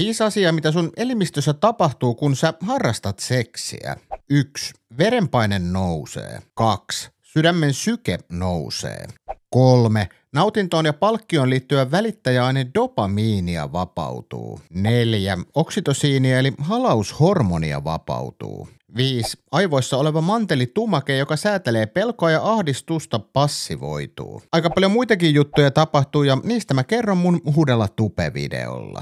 Viisi asiaa, mitä sun elimistössä tapahtuu, kun sä harrastat seksiä. 1. Verenpaine nousee. 2. Sydämen syke nousee. 3. Nautintoon ja palkkioon liittyvä välittäjäaine dopamiinia vapautuu. 4. Oksitosiinia eli halaushormonia vapautuu. 5. Aivoissa oleva mantelitumake, joka säätelee pelkoa ja ahdistusta, passivoituu. Aika paljon muitakin juttuja tapahtuu ja niistä mä kerron mun hudella tupevideolla.